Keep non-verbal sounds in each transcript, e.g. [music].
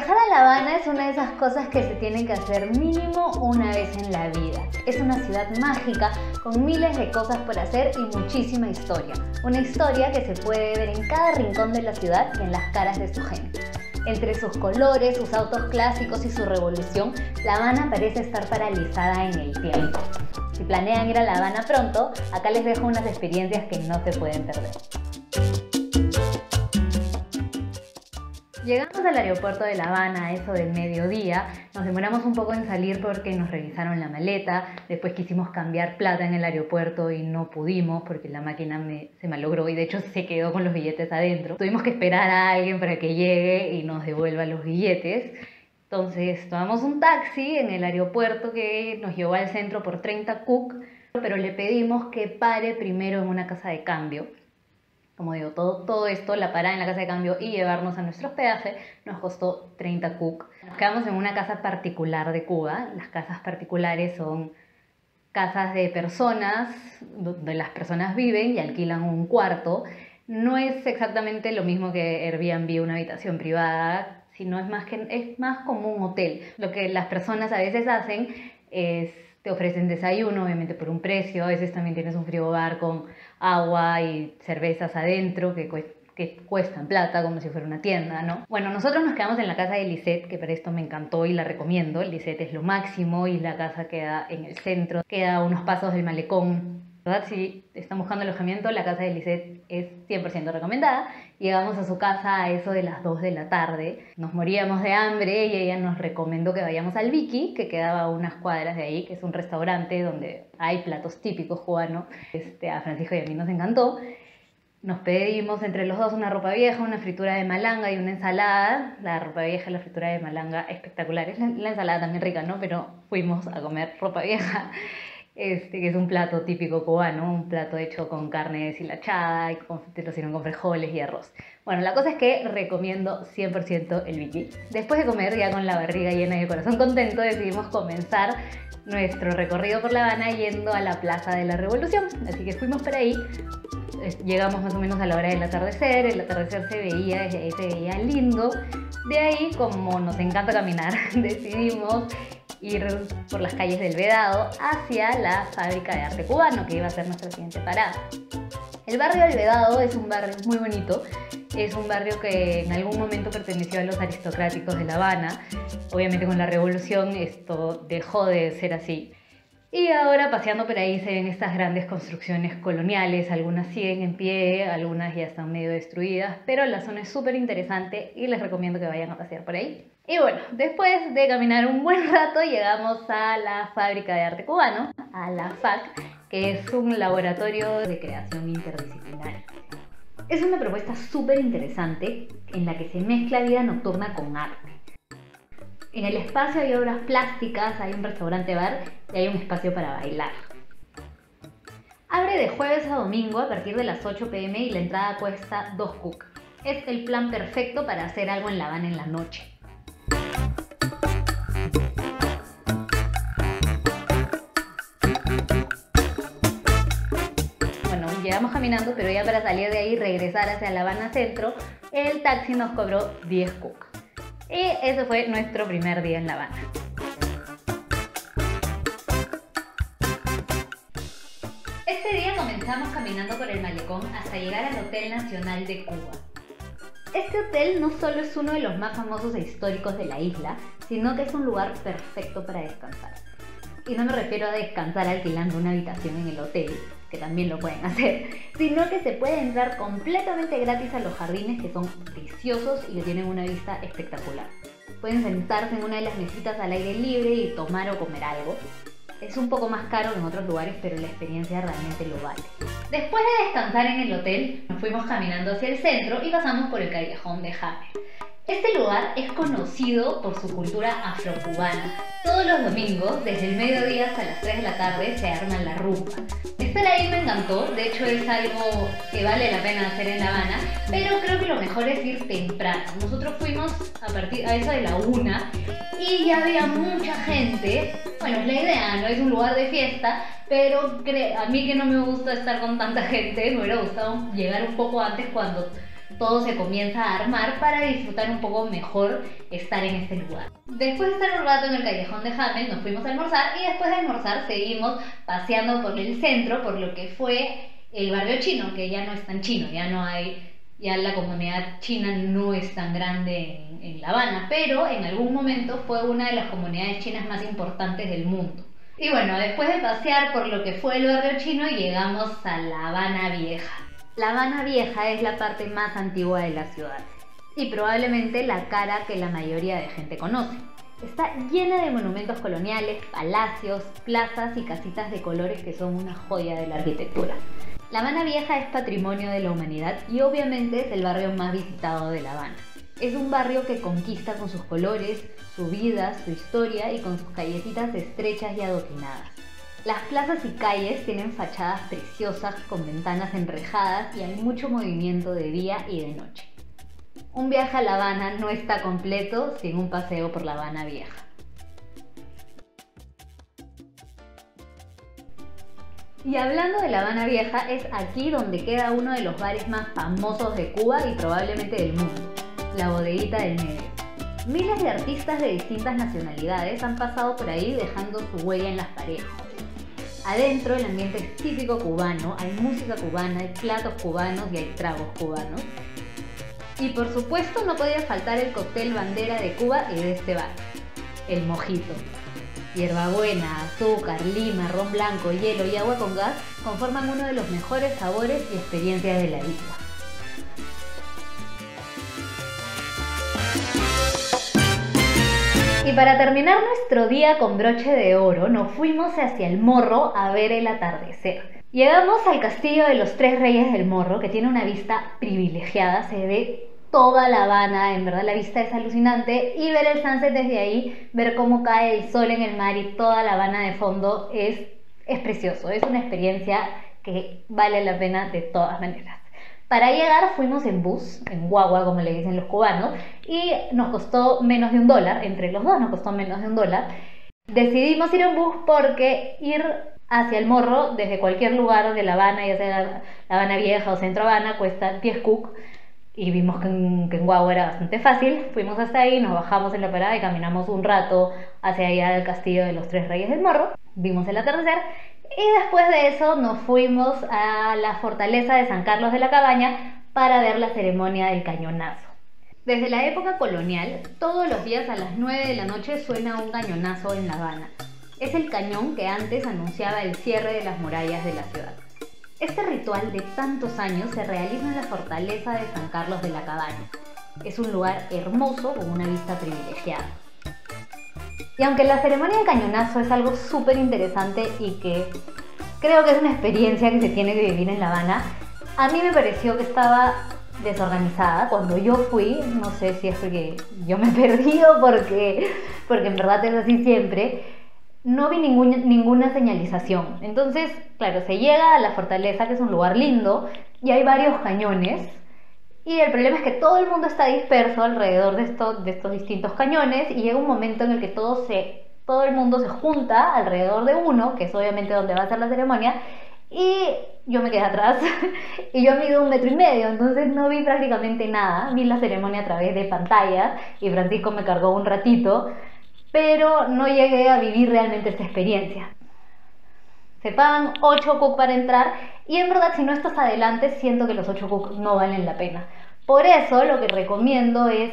Viajar a La Habana es una de esas cosas que se tienen que hacer mínimo una vez en la vida. Es una ciudad mágica con miles de cosas por hacer y muchísima historia. Una historia que se puede ver en cada rincón de la ciudad y en las caras de su gente. Entre sus colores, sus autos clásicos y su revolución, La Habana parece estar paralizada en el tiempo. Si planean ir a La Habana pronto, acá les dejo unas experiencias que no se pueden perder. Llegamos al aeropuerto de La Habana eso del mediodía, nos demoramos un poco en salir porque nos revisaron la maleta, después quisimos cambiar plata en el aeropuerto y no pudimos porque la máquina se malogró y de hecho se quedó con los billetes adentro. Tuvimos que esperar a alguien para que llegue y nos devuelva los billetes. Entonces tomamos un taxi en el aeropuerto que nos llevó al centro por 30 cook, pero le pedimos que pare primero en una casa de cambio como digo, todo, todo esto, la parada en la casa de cambio y llevarnos a nuestro hospedaje, nos costó 30 cook. Nos quedamos en una casa particular de Cuba. Las casas particulares son casas de personas, donde las personas viven y alquilan un cuarto. No es exactamente lo mismo que Airbnb, una habitación privada, sino es más, que, es más como un hotel. Lo que las personas a veces hacen es te ofrecen desayuno, obviamente por un precio, a veces también tienes un frigobar con agua y cervezas adentro que, que cuestan plata, como si fuera una tienda, ¿no? Bueno, nosotros nos quedamos en la casa de Lisette, que para esto me encantó y la recomiendo. Lisette es lo máximo y la casa queda en el centro, queda a unos pasos del malecón ¿verdad? Si están buscando alojamiento, la casa de Lisette es 100% recomendada. Llegamos a su casa a eso de las 2 de la tarde. Nos moríamos de hambre y ella nos recomendó que vayamos al Vicky, que quedaba a unas cuadras de ahí, que es un restaurante donde hay platos típicos cubanos. Este, a Francisco y a mí nos encantó. Nos pedimos entre los dos una ropa vieja, una fritura de malanga y una ensalada. La ropa vieja y la fritura de malanga espectaculares. La, la ensalada también rica, ¿no? Pero fuimos a comer ropa vieja este, que es un plato típico cubano, un plato hecho con carne deshilachada y con, te lo con frijoles y arroz. Bueno, la cosa es que recomiendo 100% el Vicky. Después de comer, ya con la barriga llena y el corazón contento, decidimos comenzar nuestro recorrido por La Habana yendo a la Plaza de la Revolución. Así que fuimos por ahí, llegamos más o menos a la hora del atardecer, el atardecer se veía, desde ahí se veía lindo. De ahí, como nos encanta caminar, [laughs] decidimos ir por las calles del Vedado hacia la fábrica de arte cubano, que iba a ser nuestra siguiente parada. El barrio del Vedado es un barrio muy bonito, es un barrio que en algún momento perteneció a los aristocráticos de La Habana. Obviamente con la revolución esto dejó de ser así. Y ahora paseando por ahí se ven estas grandes construcciones coloniales, algunas siguen en pie, algunas ya están medio destruidas, pero la zona es súper interesante y les recomiendo que vayan a pasear por ahí. Y bueno, después de caminar un buen rato llegamos a la fábrica de arte cubano, a la FAC, que es un laboratorio de creación interdisciplinaria. Es una propuesta súper interesante en la que se mezcla vida nocturna con arte. En el espacio hay obras plásticas, hay un restaurante bar y hay un espacio para bailar. Abre de jueves a domingo a partir de las 8 pm y la entrada cuesta 2 cook. Es el plan perfecto para hacer algo en La Habana en la noche. Llegamos caminando, pero ya para salir de ahí y regresar hacia La Habana Centro, el taxi nos cobró 10 cucas. Y ese fue nuestro primer día en La Habana. Este día comenzamos caminando por el malecón hasta llegar al Hotel Nacional de Cuba. Este hotel no solo es uno de los más famosos e históricos de la isla, sino que es un lugar perfecto para descansar. Y no me refiero a descansar alquilando una habitación en el hotel, que también lo pueden [laughs] hacer, sino que se puede entrar completamente gratis a los jardines que son preciosos y que tienen una vista espectacular. Pueden sentarse en una de las mesitas al aire libre y tomar o comer algo. Es un poco más caro en otros lugares, pero la experiencia realmente lo vale. Después de descansar en el hotel, nos fuimos caminando hacia el centro y pasamos por el callejón de Hammer. Este lugar es conocido por su cultura afrocubana. Todos los domingos, desde el mediodía hasta las 3 de la tarde, se arma la rumba. Estar ahí me encantó, de hecho es algo que vale la pena hacer en La Habana, pero creo que lo mejor es ir temprano. Nosotros fuimos a partir a eso de la una y ya había mucha gente. Bueno, es la idea, no es un lugar de fiesta, pero a mí que no me gusta estar con tanta gente, me hubiera gustado llegar un poco antes cuando todo se comienza a armar para disfrutar un poco mejor estar en este lugar. Después de estar un rato en el callejón de Hamel, nos fuimos a almorzar y después de almorzar seguimos paseando por el centro, por lo que fue el barrio chino, que ya no es tan chino, ya no hay ya la comunidad china no es tan grande en, La Habana, pero en algún momento fue una de las comunidades chinas más importantes del mundo. Y bueno, después de pasear por lo que fue el barrio chino, llegamos a La Habana Vieja. La Habana Vieja es la parte más antigua de la ciudad y probablemente la cara que la mayoría de gente conoce. Está llena de monumentos coloniales, palacios, plazas y casitas de colores que son una joya de la arquitectura. La Habana Vieja es patrimonio de la humanidad y obviamente es el barrio más visitado de La Habana. Es un barrio que conquista con sus colores, su vida, su historia y con sus callecitas estrechas y adoquinadas. Las plazas y calles tienen fachadas preciosas con ventanas enrejadas y hay mucho movimiento de día y de noche. Un viaje a La Habana no está completo sin un paseo por La Habana Vieja. Y hablando de La Habana Vieja, es aquí donde queda uno de los bares más famosos de Cuba y probablemente del mundo, la bodeguita del medio. Miles de artistas de distintas nacionalidades han pasado por ahí dejando su huella en las paredes. Adentro el ambiente típico cubano, hay música cubana, hay platos cubanos y hay tragos cubanos. Y por supuesto no podía faltar el cóctel bandera de Cuba y de este bar, el mojito. Hierbabuena, azúcar, lima, ron blanco, hielo y agua con gas conforman uno de los mejores sabores y experiencias de la isla. Y para terminar nuestro día con broche de oro, nos fuimos hacia el Morro a ver el atardecer. Llegamos al castillo de los tres reyes del Morro, que tiene una vista privilegiada, se ve toda La Habana, en verdad la vista es alucinante y ver el sunset desde ahí, ver cómo cae el sol en el mar y toda La Habana de fondo es, es precioso, es una experiencia que vale la pena de todas maneras. Para llegar fuimos en bus, en guagua como le dicen los cubanos, y nos costó menos de un dólar, entre los dos nos costó menos de un dólar. Decidimos ir en bus porque ir hacia el morro desde cualquier lugar de La Habana, ya sea La Habana Vieja o Centro Habana, cuesta 10 cook y vimos que en, que Guau era bastante fácil. Fuimos hasta ahí, nos bajamos en la parada y caminamos un rato hacia allá del castillo de los Tres Reyes del Morro. Vimos el atardecer y después de eso nos fuimos a la fortaleza de San Carlos de la Cabaña para ver la ceremonia del cañonazo. Desde la época colonial, todos los días a las 9 de la noche suena un cañonazo en La Habana. Es el cañón que antes anunciaba el cierre de las murallas de la ciudad. Este ritual de tantos años se realiza en la fortaleza de San Carlos de la Cabaña. Es un lugar hermoso con una vista privilegiada. Y aunque la ceremonia de cañonazo es algo súper interesante y que creo que es una experiencia que se tiene que vivir en La Habana, a mí me pareció que estaba desorganizada. Cuando yo fui, no sé si es porque yo me [laughs] he perdido, porque, porque en verdad es así siempre, no vi ninguna señalización. Entonces, claro, se llega a la fortaleza, que es un lugar lindo, y hay varios cañones. Y el problema es que todo el mundo está disperso alrededor de estos, de estos distintos cañones y llega un momento en el que todo, se, todo el mundo se junta alrededor de uno, que es obviamente donde va a ser la ceremonia, y yo me quedé atrás [laughs] y yo mido un metro y medio, entonces no vi prácticamente nada. Vi la ceremonia a través de pantalla y Francisco me cargó un ratito pero no llegué a vivir realmente esta experiencia. Se pagan 8 cook para entrar y en verdad si no estás adelante siento que los 8 cook no valen la pena. Por eso lo que recomiendo es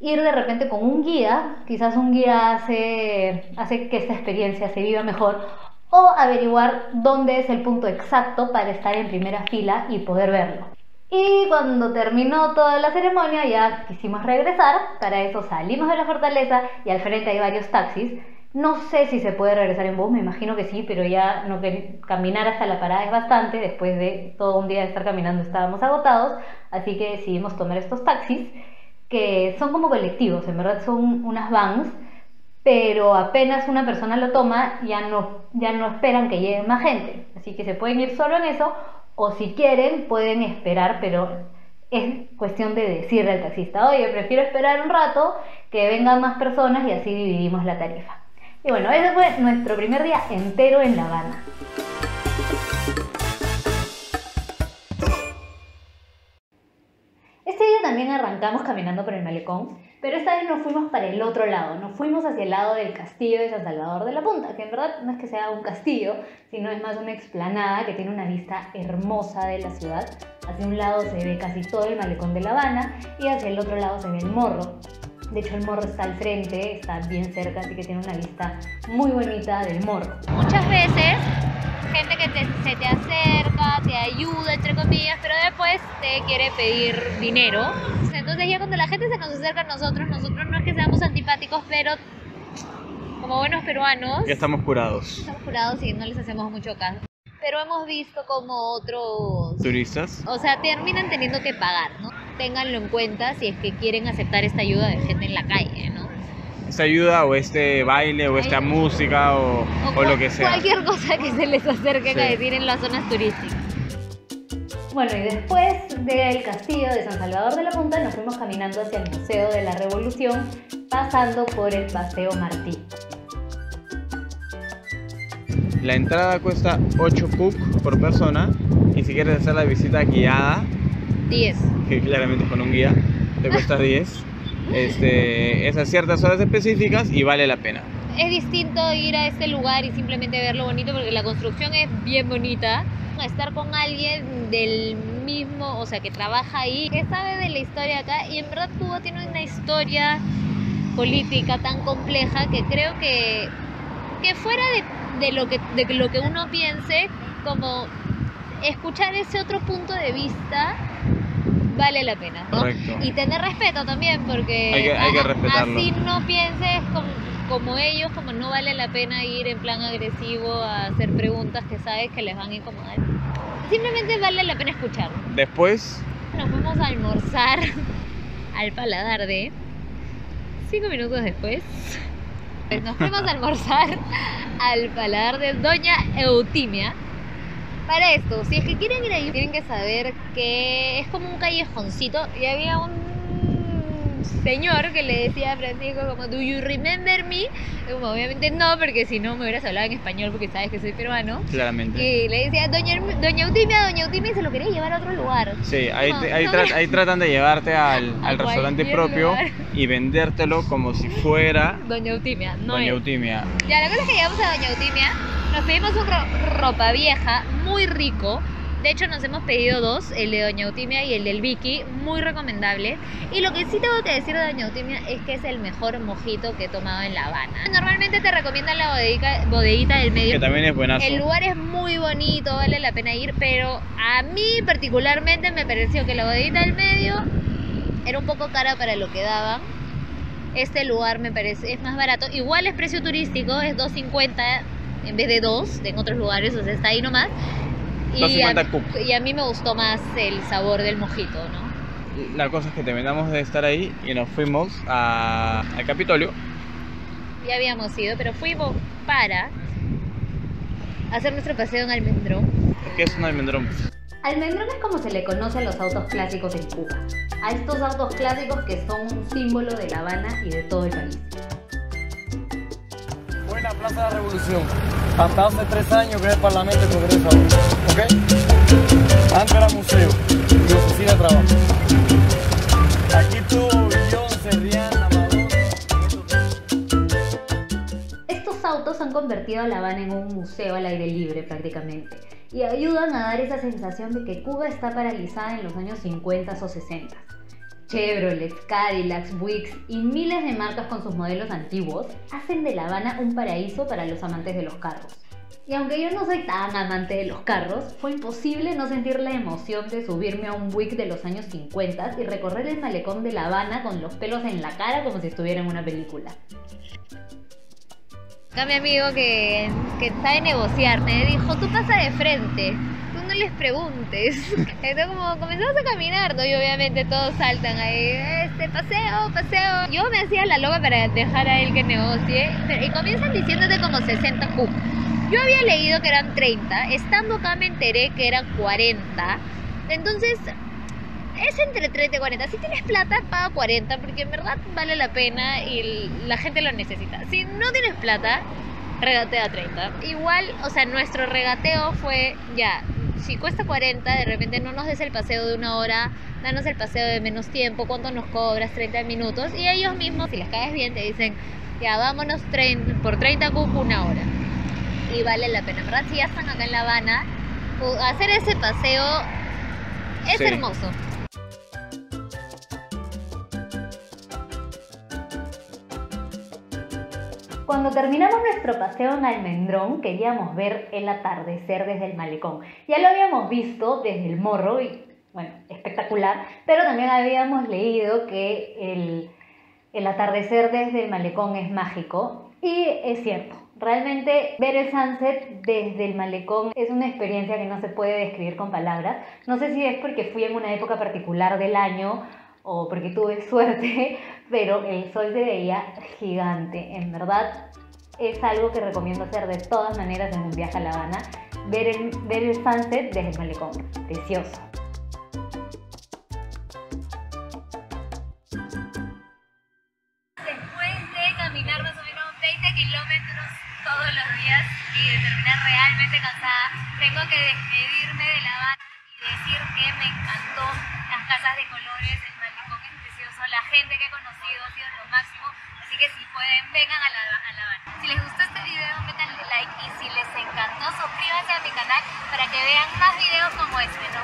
ir de repente con un guía, quizás un guía hace, hace que esta experiencia se viva mejor, o averiguar dónde es el punto exacto para estar en primera fila y poder verlo. Y cuando terminó toda la ceremonia ya quisimos regresar, para eso salimos de la fortaleza y al frente hay varios taxis. No sé si se puede regresar en bus, me imagino que sí, pero ya no caminar hasta la parada es bastante, después de todo un día de estar caminando estábamos agotados, así que decidimos tomar estos taxis, que son como colectivos, en verdad son unas vans, pero apenas una persona lo toma ya no, ya no esperan que llegue más gente, así que se pueden ir solo en eso o si quieren pueden esperar, pero es cuestión de decirle al taxista, oye, prefiero esperar un rato, que vengan más personas y así dividimos la tarifa. Y bueno, ese fue nuestro primer día entero en La Habana. también arrancamos caminando por el malecón, pero esta vez nos fuimos para el otro lado, nos fuimos hacia el lado del castillo de San Salvador de la Punta, que en verdad no es que sea un castillo, sino es más una explanada que tiene una vista hermosa de la ciudad. Hacia un lado se ve casi todo el malecón de La Habana y hacia el otro lado se ve el morro. De hecho, el morro está al frente, está bien cerca, así que tiene una vista muy bonita del morro. Muchas veces, gente que te- se te acerca, te ayuda, entre comillas, pero después te quiere pedir dinero. Entonces ya cuando la gente se nos acerca a nosotros, nosotros no es que seamos antipáticos, pero como buenos peruanos, Ya estamos curados. estamos jurados y no les hacemos mucho caso. Pero hemos visto como otros Turistas. o sea, terminan teniendo que pagar, ¿no? Ténganlo en cuenta si es que quieren aceptar esta ayuda de gente en la calle, ¿no? Esta ayuda o este baile o esta Ay. música o, lo que sea. Cualquier cosa que se les acerquen Sí. a decir en las zonas turísticas. Bueno, y después del castillo de San Salvador de la Punta nos fuimos caminando hacia el Museo de la Revolución, pasando por el Paseo Martí. La entrada cuesta 8 PUC por persona y si quieres hacer la visita guiada, 10. que claramente con un guía, te cuesta [laughs] 10. Este, es a ciertas horas específicas y vale la pena. Es distinto ir a este lugar y simplemente ver lo bonito porque la construcción es bien bonita. Estar con alguien del mismo, o sea, que trabaja ahí, que sabe de la historia acá y en verdad Cuba tiene una historia política tan compleja que creo que, que fuera de, de lo que, de lo que uno piense, como escuchar ese otro punto de vista vale la pena. ¿no? Correcto. Y tener respeto también, porque Hay que- hay que a- respetarlo. así no pienses como, como ellos, como no vale la pena ir en plan agresivo a hacer preguntas que sabes que les van a incomodar. Simplemente vale la pena escuchar. Después, Nos fuimos a almorzar [laughs] al paladar de cinco minutos después. pues Nos fuimos a almorzar [laughs] al paladar de Doña Eutimia. Para esto, si es que quieren ir ahí, tienen que saber que es como un callejoncito y había un señor que le decía a Francisco como, ¿Do you remember me? Y como, obviamente no, porque si no me hubieras hablado en español porque sabes que soy peruano. claramente. Y le decía, Doña, Doña Eutimia, Doña Eutimia, y se lo quería llevar a otro lugar. Sí, ahí, No, te- ahí, no tra- me- ahí tratan de llevarte al, [laughs] al restaurante propio lugar. y vendértelo como si fuera Doña Eutimia, no Doña es. Eutimia. Ya, la cosa es que llegamos a Doña Eutimia, nos pedimos un ro- ropa vieja muy rico. De hecho, nos hemos pedido dos, el de Doña Eutimia y el del Vicky, muy recomendable. Y lo que sí tengo que decir de Doña Eutimia es que es el mejor mojito que he tomado en La Habana. Normalmente te recomiendan la bodeguita, bodeguita del medio. Que también es buenazo. El lugar es muy bonito, vale la pena ir, pero a mí particularmente me pareció que la bodeguita del medio era un poco cara para lo que daban. Este lugar me parece es más barato. Igual es precio turístico, es 2.50 en vez de 2 en otros lugares, o sea, está ahí nomás. Y a, 2.50 cup. y a mí me gustó más el sabor del mojito, ¿no? La cosa es que terminamos de estar ahí y nos fuimos a- al Capitolio. Ya habíamos ido, pero fuimos para hacer nuestro paseo en Almendrón. que es un almendrón? Almendrón es como se le conoce a los autos clásicos en Cuba. A estos autos clásicos que son un símbolo de La Habana y de todo el país. Fue en la Plaza de la Revolución. Hasta hace tres años que es el Parlamento y Congreso. ¿Ok? Antes era museo y oficina de trabajo. Aquí tuvo Beyoncé, Rihanna, Madonna. Estos autos han convertido a La Habana en un museo al aire libre prácticamente y ayudan a dar esa sensación de que Cuba está paralizada en los años 50 o 60. Chevrolet, Cadillacs, Buicks y miles de marcas con sus modelos antiguos hacen de La Habana un paraíso para los amantes de los carros. Y aunque yo no soy tan amante de los carros, fue imposible no sentir la emoción de subirme a un Buick de los años 50 y recorrer el malecón de La Habana con los pelos en la cara como si estuviera en una película. Acá mi amigo que, que sabe negociar me dijo, tú pasa de frente, les preguntes. [laughs] Entonces como comenzamos a caminar, ¿no? Y obviamente todos saltan ahí, este, paseo, paseo. Yo me hacía la loca para dejar a él que negocie, y comienzan diciéndote como 60 cup. Yo había leído que eran 30, estando acá me enteré que eran 40. Entonces, es entre 30 y 40. Si tienes plata, paga 40, porque en verdad vale la pena y la gente lo necesita. Si no tienes plata, regatea 30. Igual, o sea, nuestro regateo fue ya si cuesta 40, de repente no nos des el paseo de una hora, danos el paseo de menos tiempo, cuánto nos cobras, 30 minutos. Y ellos mismos, si les caes bien, te dicen, ya vámonos por 30 cupo una hora. Y vale la pena, ¿verdad? Si ya están acá en La Habana, hacer ese paseo es hermoso. Cuando terminamos nuestro paseo en Almendrón, queríamos ver el atardecer desde el malecón. Ya lo habíamos visto desde el morro y, bueno, espectacular, pero también habíamos leído que el, el atardecer desde el malecón es mágico y es cierto. Realmente ver el sunset desde el malecón es una experiencia que no se puede describir con palabras. No sé si es porque fui en una época particular del año o porque tuve [laughs] suerte, pero el sol se veía gigante. En verdad es algo que recomiendo hacer de todas maneras en un viaje a La Habana, ver el, ver el sunset desde el malecón. Precioso. Después de caminar más o menos 20 kilómetros todos los días y de terminar realmente cansada, tengo que despedirme de La Habana y decir que me encantó las casas de colores, la gente que he conocido ha sido lo máximo. Así que si pueden, vengan a La, a la. Si les gustó este video, métanle like y si les encantó, suscríbanse a mi canal para que vean más videos como este.